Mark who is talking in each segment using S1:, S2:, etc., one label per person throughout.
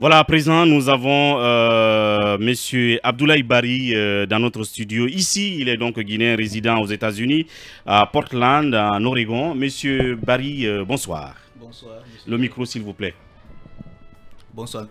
S1: Voilà, à présent, nous avons euh, Monsieur Abdoulaye Bari euh, dans notre studio. Ici, il est donc guinéen résident aux États-Unis, à Portland, en Oregon. Monsieur Barry, euh, bonsoir.
S2: Bonsoir.
S1: Le micro, s'il vous plaît.
S2: Bonsoir.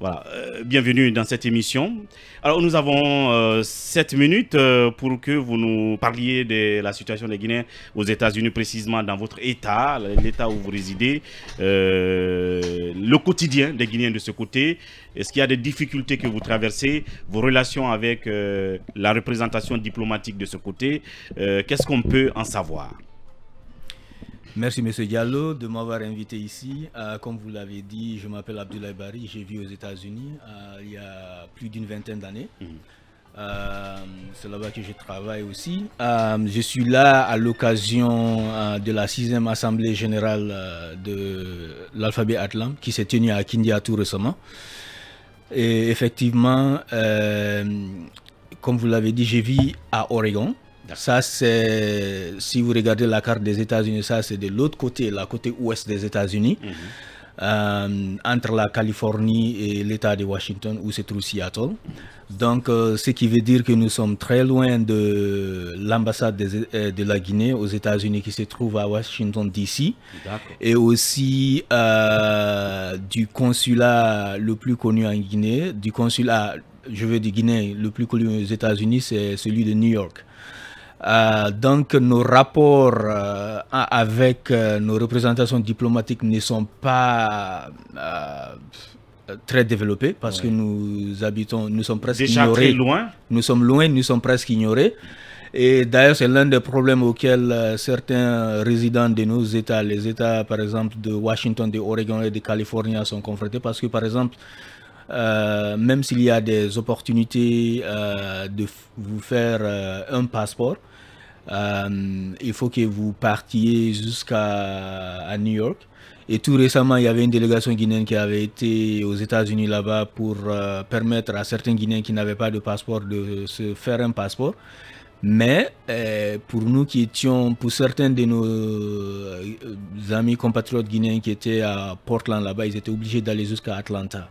S1: Voilà, euh, bienvenue dans cette émission. Alors nous avons euh, 7 minutes euh, pour que vous nous parliez de la situation des Guinéens aux États-Unis, précisément dans votre État, l'État où vous résidez, euh, le quotidien des Guinéens de ce côté. Est-ce qu'il y a des difficultés que vous traversez, vos relations avec euh, la représentation diplomatique de ce côté? Qu'est-ce qu'on peut en savoir?
S2: Merci M. Diallo de m'avoir invité ici. Euh, comme vous l'avez dit, je m'appelle Abdoulaye Bari, j'ai vu aux États-Unis euh, il y a plus d'une vingtaine d'années. Euh, C'est là-bas que je travaille aussi. Je suis là à l'occasion de la sixième assemblée générale de l'alphabet Atlam qui s'est tenue à Kindia tout récemment. Et effectivement, comme vous l'avez dit, j'ai vis à Oregon. Ça, c'est, si vous regardez la carte des États-Unis, ça, c'est de l'autre côté, la côté ouest des États-Unis, euh, entre la Californie et l'État de Washington, où se trouve Seattle. Donc, euh, ce qui veut dire que nous sommes très loin de l'ambassade euh, de la Guinée aux États-Unis qui se trouve à Washington, D.C et aussi euh, du consulat le plus connu en Guinée, du consulat, je veux dire Guinée, le plus connu aux États-Unis, c'est celui de New York. Euh, donc nos rapports euh, avec euh, nos représentations diplomatiques ne sont pas très développés parce que nous habitons, nous sommes presque
S1: Déjà
S2: ignorés.
S1: très loin
S2: Nous sommes loin, nous sommes presque ignorés. Et d'ailleurs, c'est l'un des problèmes auxquels certains résidents de nos États, les États par exemple de Washington, de Oregon et de Californie sont confrontés parce que par exemple, euh, même s'il y a des opportunités euh, de vous faire euh, un passeport, euh, il faut que vous partiez jusqu'à New York. Et tout récemment, il y avait une délégation guinéenne qui avait été aux États-Unis là-bas pour euh, permettre à certains Guinéens qui n'avaient pas de passeport de se faire un passeport. Mais euh, pour nous qui étions, pour certains de nos amis compatriotes guinéens qui étaient à Portland là-bas, ils étaient obligés d'aller jusqu'à Atlanta.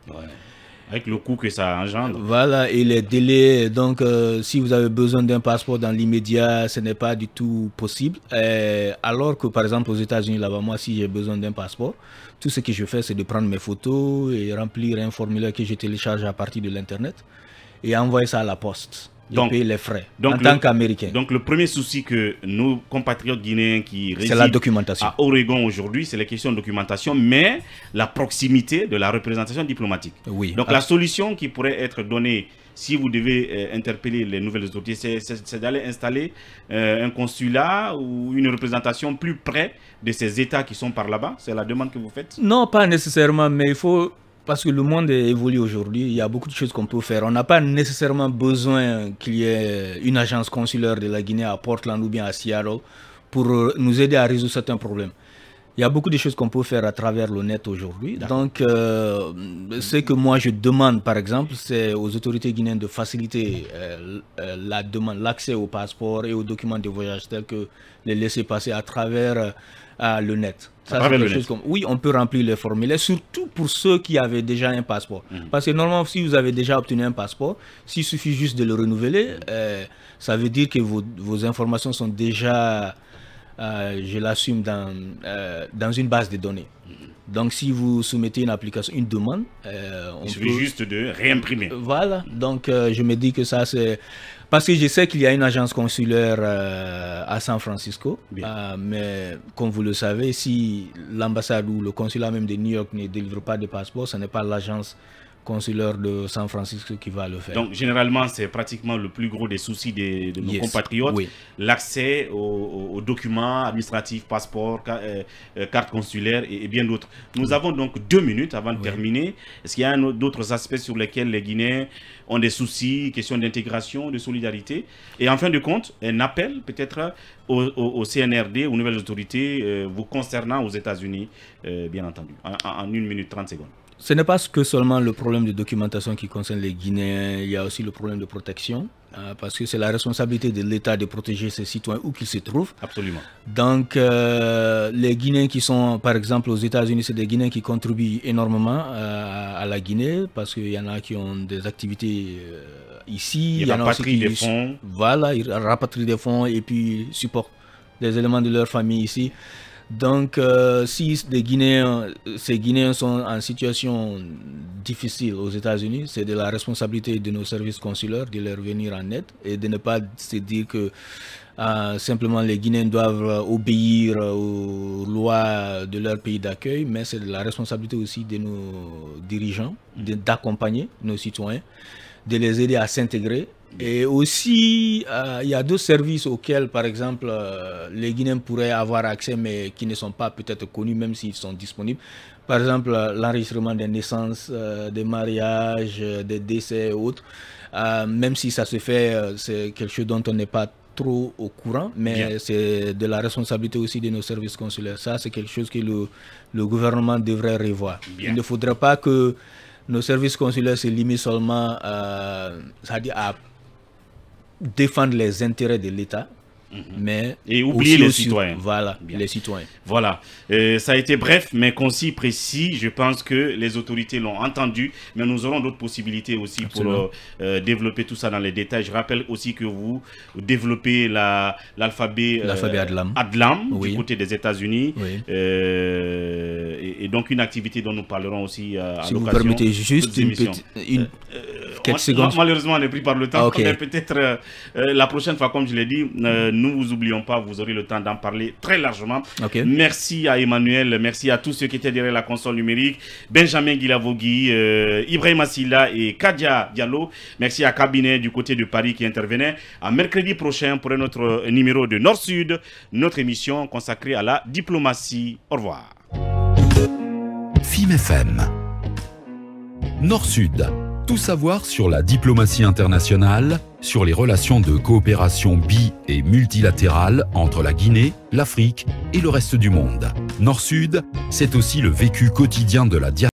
S1: Avec le coût que ça engendre.
S2: Voilà, et les délais, donc euh, si vous avez besoin d'un passeport dans l'immédiat, ce n'est pas du tout possible. Euh, alors que par exemple aux États-Unis, là-bas, moi, si j'ai besoin d'un passeport, tout ce que je fais, c'est de prendre mes photos et remplir un formulaire que je télécharge à partir de l'Internet et envoyer ça à la poste.
S1: Donc-
S2: payer les frais
S1: donc
S2: en
S1: le-
S2: tant qu'Américain.
S1: Donc le premier souci que nos compatriotes guinéens qui
S2: la
S1: résident
S2: documentation.
S1: à Oregon aujourd'hui, c'est les questions de documentation, mais la proximité de la représentation diplomatique.
S2: Oui.
S1: Donc la solution qui pourrait être donnée si vous devez euh, interpeller les nouvelles autorités, c'est d'aller installer euh, un consulat ou une représentation plus près de ces États qui sont par là-bas. C'est la demande que vous faites?
S2: Non, pas nécessairement, mais il faut. Parce que le monde évolue aujourd'hui, il y a beaucoup de choses qu'on peut faire. On n'a pas nécessairement besoin qu'il y ait une agence consulaire de la Guinée à Portland ou bien à Seattle pour euh, nous aider à résoudre certains problèmes. Il y a beaucoup de choses qu'on peut faire à travers le net aujourd'hui. Donc, euh, ce que moi je demande, par exemple, c'est aux autorités guinéennes de faciliter euh, euh, la demande, l'accès au passeport et aux documents de voyage tels que les laisser passer à travers euh, le net.
S1: Travers
S2: c'est
S1: le
S2: quelque
S1: net.
S2: chose comme- oui, on peut remplir les formulaires, surtout pour ceux qui avaient déjà un passeport. Parce que normalement, si vous avez déjà obtenu un passeport, s'il suffit juste de le renouveler, ça veut dire que vos, vos informations sont déjà, euh, je l'assume, dans, euh, dans une base de données. Donc, si vous soumettez une application, une demande, euh, on
S1: Il
S2: peut...
S1: suffit juste de réimprimer.
S2: Voilà, donc euh, je me dis que ça c'est... Parce que je sais qu'il y a une agence consulaire à San Francisco, mais comme vous le savez, si l'ambassade ou le consulat même de New York ne délivre pas de passeport, ce n'est pas l'agence consulaire de San Francisco qui va le faire.
S1: Donc généralement, c'est pratiquement le plus gros des soucis des- de nos
S2: Yes.
S1: compatriotes.
S2: Oui.
S1: L'accès aux, documents administratifs, passeports, euh, euh, cartes consulaires et, et bien d'autres. Nous avons donc deux minutes avant de
S2: Oui.
S1: terminer. Est-ce qu'il y a d'autres aspects sur lesquels les Guinéens ont des soucis, question d'intégration, de solidarité? Et en fin de compte, un appel peut-être au, au- au CNRD, aux nouvelles autorités euh, vous concernant aux États-Unis, euh, bien entendu, en, en- en une minute 30 secondes.
S2: Ce n'est pas que seulement le problème de documentation qui concerne les Guinéens, il y a aussi le problème de protection, euh, parce que c'est la responsabilité de l'État de protéger ses citoyens où qu'ils se trouvent.
S1: Absolument.
S2: Donc, euh, les Guinéens qui sont, par exemple, aux États-Unis, c'est des Guinéens qui contribuent énormément euh, à la Guinée, parce qu'il y en a qui ont des activités ici.
S1: Ils
S2: il y en a
S1: qui, des fonds.
S2: Voilà, ils rapatrient des fonds et puis supportent des éléments de leur famille ici. Donc, euh, si des Guinéens, ces Guinéens sont en situation difficile aux États-Unis, c'est de la responsabilité de nos services consulaires de leur venir en aide et de ne pas se dire que euh, simplement les Guinéens doivent obéir aux lois de leur pays d'accueil, mais c'est de la responsabilité aussi de nos dirigeants d'accompagner nos citoyens, de les aider à s'intégrer et aussi, euh, il y a deux services auxquels, par exemple, euh, les Guinéens pourraient avoir accès, mais qui ne sont pas peut-être connus, même s'ils sont disponibles. Par exemple, l'enregistrement des naissances, euh, des mariages, des décès et autres. même si ça se fait, c'est quelque chose dont on n'est pas trop au courant, mais c'est de la responsabilité aussi de nos services consulaires. Ça, c'est quelque chose que le, le gouvernement devrait revoir. Il ne faudrait pas que nos services consulaires se limitent seulement à défendre les intérêts de l'État, Mhm. Mais
S1: et oublier les citoyens.
S2: Voilà, les citoyens.
S1: Voilà. Euh, ça a été bref, mais concis, précis. Je pense que les autorités l'ont entendu, mais nous aurons d'autres possibilités aussi pour euh, euh, développer tout ça dans les détails. Je rappelle aussi que vous développez l'alphabet
S2: Adlam,
S1: Adlam du côté des États-Unis. Et, donc une activité dont nous parlerons aussi à
S2: si vous permettez juste une, petite, une quelques secondes.
S1: Malheureusement, on est pris par le temps. mais Peut-être la prochaine fois, comme je l'ai dit, nous vous oublions pas, vous aurez le temps d'en parler très largement. Merci à Emmanuel, merci à tous ceux qui étaient derrière la console numérique, Benjamin Guilavogui, euh, Ibrahim Assila et Kadia Diallo. Merci à Cabinet du côté de Paris qui intervenait. À mercredi prochain pour un autre numéro de Nord-Sud, notre émission consacrée à la diplomatie. Au revoir.
S3: FIM FM Nord-Sud tout savoir sur la diplomatie internationale, sur les relations de coopération bi- et multilatérales entre la Guinée, l'Afrique et le reste du monde. Nord-Sud, c'est aussi le vécu quotidien de la diaspora